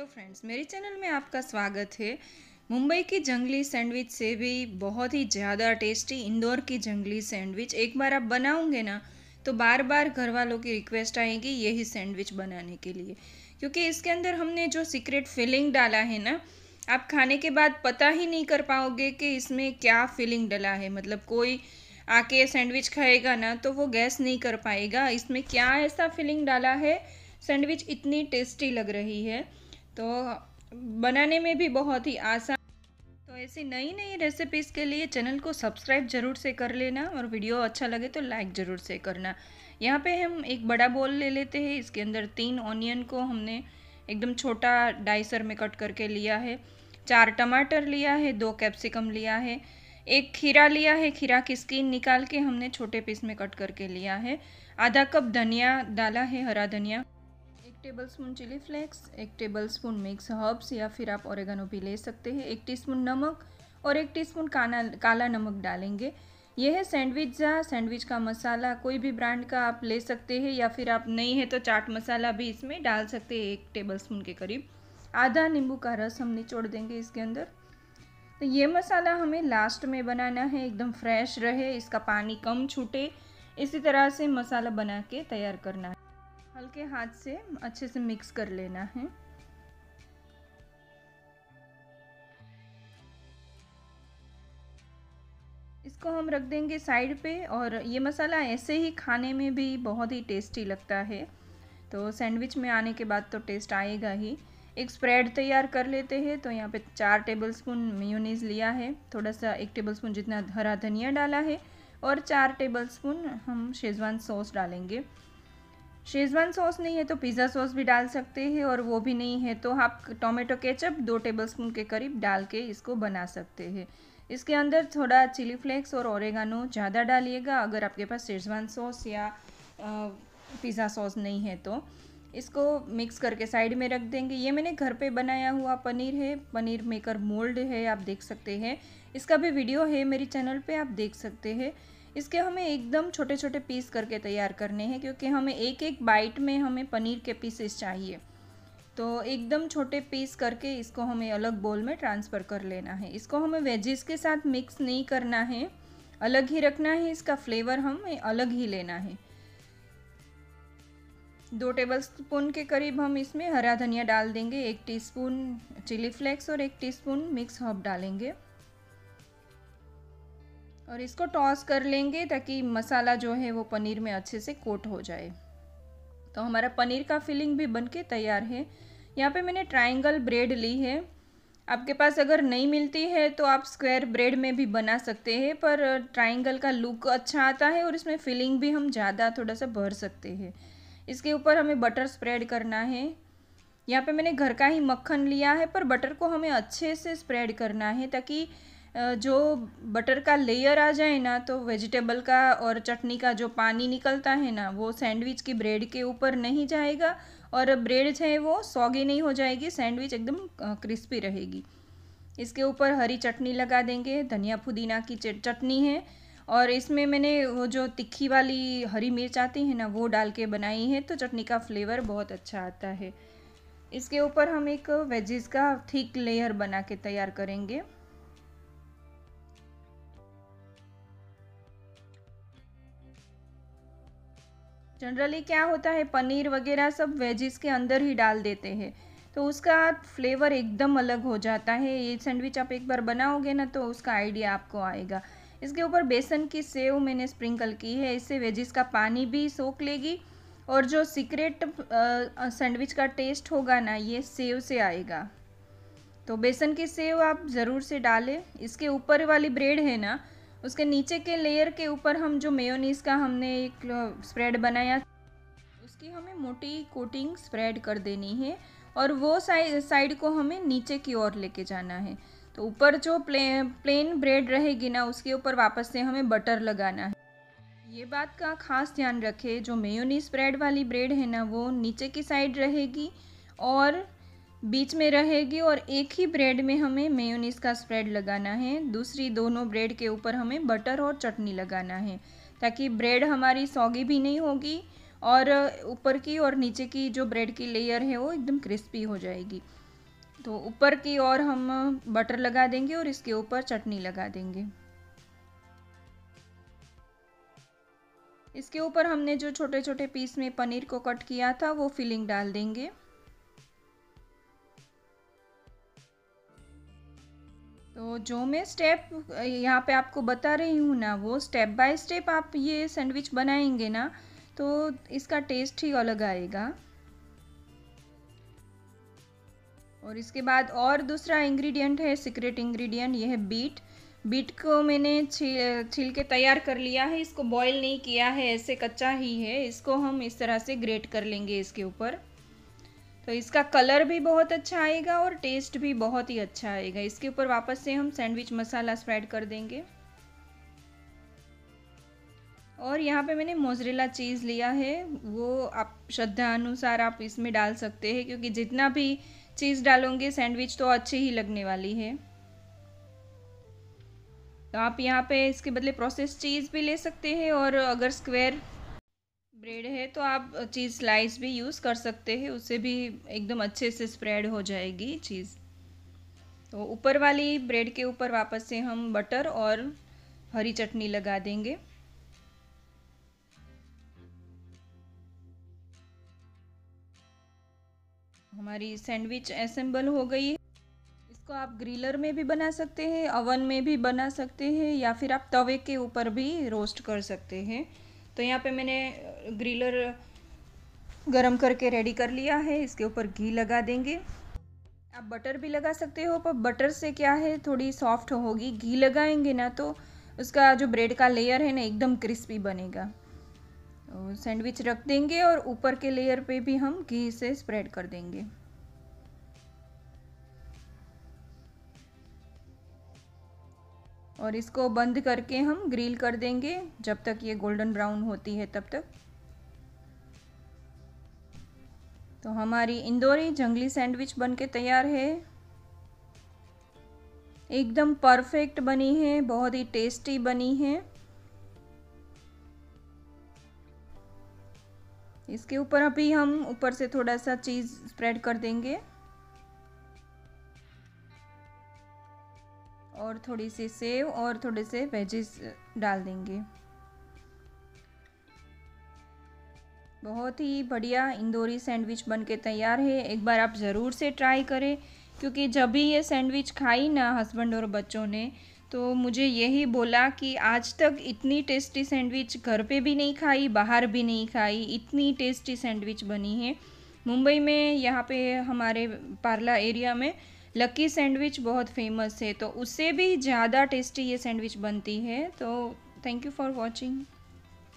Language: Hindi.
हेलो फ्रेंड्स मेरे चैनल में आपका स्वागत है। मुंबई की जंगली सैंडविच से भी बहुत ही ज़्यादा टेस्टी इंदौर की जंगली सैंडविच एक बार आप बनाओगे ना तो बार बार घर वालों की रिक्वेस्ट आएगी यही सैंडविच बनाने के लिए। क्योंकि इसके अंदर हमने जो सीक्रेट फिलिंग डाला है ना, आप खाने के बाद पता ही नहीं कर पाओगे कि इसमें क्या फिलिंग डला है। मतलब कोई आके सैंडविच खाएगा ना तो वो गैस नहीं कर पाएगा। इसमें क्या ऐसा फिलिंग डाला है? सैंडविच इतनी टेस्टी लग रही है। तो बनाने में भी बहुत ही आसान। तो ऐसी नई नई रेसिपीज़ के लिए चैनल को सब्सक्राइब ज़रूर से कर लेना और वीडियो अच्छा लगे तो लाइक ज़रूर से करना। यहाँ पे हम एक बड़ा बॉल ले लेते हैं, इसके अंदर तीन ऑनियन को हमने एकदम छोटा डाइसर में कट करके लिया है। चार टमाटर लिया है, दो कैप्सिकम लिया है, एक खीरा लिया है, खीरा की स्किन निकाल के हमने छोटे पीस में कट करके लिया है। आधा कप धनिया डाला है, हरा धनिया। टेबल स्पून चिली फ्लेक्स एक टेबल स्पून मिक्स हर्ब्स या फिर आप ओरेगानो भी ले सकते हैं। एक टीस्पून नमक और एक टीस्पून काला काला नमक डालेंगे। यह है सैंडविच जा सैंडविच का मसाला कोई भी ब्रांड का आप ले सकते हैं या फिर आप नहीं है तो चाट मसाला भी इसमें डाल सकते हैं एक टेबल स्पून के करीब। आधा नींबू का रस हम निचोड़ देंगे इसके अंदर। तो ये मसाला हमें लास्ट में बनाना है, एकदम फ्रेश रहे, इसका पानी कम छूटे। इसी तरह से मसाला बना के तैयार करना है। हल्के हाथ से अच्छे से मिक्स कर लेना है। इसको हम रख देंगे साइड पे और ये मसाला ऐसे ही खाने में भी बहुत ही टेस्टी लगता है। तो सैंडविच में आने के बाद तो टेस्ट आएगा ही। एक स्प्रेड तैयार कर लेते हैं तो यहाँ पे चार टेबलस्पून मेयोनीज़ लिया है। थोड़ा सा एक टेबलस्पून जितना हरा धनिया डाला है और चार टेबलस्पून हम शेजवान सॉस डालेंगे। शेजवान सॉस नहीं है तो पिज़्ज़ा सॉस भी डाल सकते हैं और वो भी नहीं है तो आप टोमेटो केचप दो टेबलस्पून के करीब डाल के इसको बना सकते हैं। इसके अंदर थोड़ा चिली फ्लेक्स और ओरेगानो ज़्यादा डालिएगा अगर आपके पास शेजवान सॉस या पिज़्ज़ा सॉस नहीं है तो। इसको मिक्स करके साइड में रख देंगे। ये मैंने घर पे बनाया हुआ पनीर है, पनीर मेकर मोल्ड है, आप देख सकते हैं। इसका भी वीडियो है मेरी चैनल पे, आप देख सकते हैं। इसके हमें एकदम छोटे छोटे पीस करके तैयार करने हैं, क्योंकि हमें एक एक बाइट में हमें पनीर के पीसेस चाहिए। तो एकदम छोटे पीस करके इसको हमें अलग बोल में ट्रांसफ़र कर लेना है। इसको हमें वेजिस के साथ मिक्स नहीं करना है। अलग ही रखना है, इसका फ्लेवर हमें अलग ही लेना है। दो टेबल स्पून के करीब हम इसमें हरा धनिया डाल देंगे, एक टीस्पून चिली फ्लेक्स और एक टीस्पून मिक्स हर्ब डालेंगे। और इसको टॉस कर लेंगे ताकि मसाला जो है वो पनीर में अच्छे से कोट हो जाए। तो हमारा पनीर का फिलिंग भी बन के तैयार है। यहाँ पे मैंने ट्रायंगल ब्रेड ली है। आपके पास अगर नहीं मिलती है तो आप स्क्वायर ब्रेड में भी बना सकते हैं, पर ट्रायंगल का लुक अच्छा आता है और इसमें फिलिंग भी हम ज़्यादा थोड़ा सा भर सकते हैं। इसके ऊपर हमें बटर स्प्रेड करना है। यहाँ पे मैंने घर का ही मक्खन लिया है, पर बटर को हमें अच्छे से स्प्रेड करना है ताकि जो बटर का लेयर आ जाए ना तो वेजिटेबल का और चटनी का जो पानी निकलता है ना, वो सैंडविच की ब्रेड के ऊपर नहीं जाएगा और ब्रेड है वो सॉगी नहीं हो जाएगी सैंडविच एकदम क्रिस्पी रहेगी। इसके ऊपर हरी चटनी लगा देंगे, धनिया पुदीना की चटनी है और इसमें मैंने वो जो तिखी वाली हरी मिर्च आती है ना, वो डाल के बनाई है तो चटनी का फ्लेवर बहुत अच्छा आता है। इसके ऊपर हम एक वेजिस का थिक लेयर बना के तैयार करेंगे। जनरली क्या होता है? पनीर वगैरह सब वेजिस के अंदर ही डाल देते हैं। तो उसका फ्लेवर एकदम अलग हो जाता है। ये सैंडविच आप एक बार बनाओगे ना तो उसका आइडिया आपको आएगा। इसके ऊपर बेसन की सेव मैंने स्प्रिंकल की है। इससे वेजिस का पानी भी सोख लेगी और जो सीक्रेट सैंडविच का टेस्ट होगा ना, ये सेव से आएगा। तो बेसन की सेव आप ज़रूर से डालें। इसके ऊपर वाली ब्रेड है ना उसके नीचे के लेयर के ऊपर हम जो मेयोनीज़ का हमने एक स्प्रेड बनाया, उसकी हमें मोटी कोटिंग स्प्रेड कर देनी है और वो साइड साइड को हमें नीचे की ओर लेके जाना है। तो ऊपर जो प्ले प्लेन ब्रेड रहेगी ना, उसके ऊपर वापस से हमें बटर लगाना है। ये बात का खास ध्यान रखें, जो मेयोनी स्प्रेड वाली ब्रेड है ना, वो नीचे की साइड रहेगी और बीच में रहेगी और एक ही ब्रेड में हमें मेयोनीस का स्प्रेड लगाना है। दूसरी दोनों ब्रेड के ऊपर हमें बटर और चटनी लगाना है ताकि ब्रेड हमारी सौगी भी नहीं होगी और ऊपर की और नीचे की जो ब्रेड की लेयर है वो एकदम क्रिस्पी हो जाएगी। तो ऊपर की ओर हम बटर लगा देंगे और इसके ऊपर चटनी लगा देंगे। इसके ऊपर हमने जो छोटे छोटे पीस में पनीर को कट किया था वो फिलिंग डाल देंगे। तो जो मैं स्टेप यहाँ पे आपको बता रही हूँ ना, वो स्टेप बाय स्टेप आप ये सैंडविच बनाएँगे ना तो इसका टेस्ट ही अलग आएगा। और इसके बाद और दूसरा इंग्रेडिएंट है सीक्रेट इंग्रेडिएंट ये है बीट बीट को मैंने छील के तैयार कर लिया है, इसको बॉईल नहीं किया है, ऐसे कच्चा ही है, इसको हम इस तरह से ग्रेट कर लेंगे इसके ऊपर। तो इसका कलर भी बहुत अच्छा आएगा और टेस्ट भी बहुत ही अच्छा आएगा। इसके ऊपर वापस से हम सैंडविच मसाला स्प्रेड कर देंगे। और यहाँ पे मैंने मोजरेला चीज़ लिया है। वो आप श्रद्धा अनुसार आप इसमें डाल सकते हैं, क्योंकि जितना भी चीज़ डालोगे सैंडविच तो अच्छी ही लगने वाली है। तो आप यहाँ पे इसके बदले प्रोसेस चीज़ भी ले सकते हैं और अगर स्क्वायर ब्रेड है तो आप चीज़ स्लाइस भी यूज़ कर सकते हैं, उससे भी एकदम अच्छे से स्प्रेड हो जाएगी चीज़। तो ऊपर वाली ब्रेड के ऊपर वापस से हम बटर और हरी चटनी लगा देंगे। हमारी सैंडविच असेंबल हो गई है। इसको आप ग्रिलर में भी बना सकते हैं, ओवन में भी बना सकते हैं, या फिर आप तवे के ऊपर भी रोस्ट कर सकते हैं। तो यहाँ पे मैंने ग्रिलर गरम करके रेडी कर लिया है। इसके ऊपर घी लगा देंगे। आप बटर भी लगा सकते हो, पर बटर से क्या है, थोड़ी सॉफ्ट होगी। घी लगाएँगे ना तो उसका जो ब्रेड का लेयर है ना, एकदम क्रिस्पी बनेगा। तो सैंडविच रख देंगे और ऊपर के लेयर पे भी हम घी से स्प्रेड कर देंगे। और इसको बंद करके हम ग्रिल कर देंगे जब तक ये गोल्डन ब्राउन होती है तब तक। तो हमारी इंदौरी जंगली सैंडविच बन के तैयार है। एकदम परफेक्ट बनी है, बहुत ही टेस्टी बनी है। इसके ऊपर अभी हम ऊपर से थोड़ा सा चीज़ स्प्रेड कर देंगे। थोड़ी सी सेव और थोड़े से वेजेस डाल देंगे। बहुत ही बढ़िया इंदौरी सैंडविच बन के तैयार है। एक बार आप ज़रूर से ट्राई करें, क्योंकि जब भी ये सैंडविच खाई ना हस्बैंड और बच्चों ने तो मुझे यही बोला कि आज तक इतनी टेस्टी सैंडविच घर पे भी नहीं खाई, बाहर भी नहीं खाई, इतनी टेस्टी सैंडविच बनी है। मुंबई में यहाँ पे हमारे पार्ला एरिया में लकी सैंडविच बहुत फ़ेमस है तो उससे भी ज़्यादा टेस्टी ये सैंडविच बनती है तो थैंक यू फॉर वॉचिंग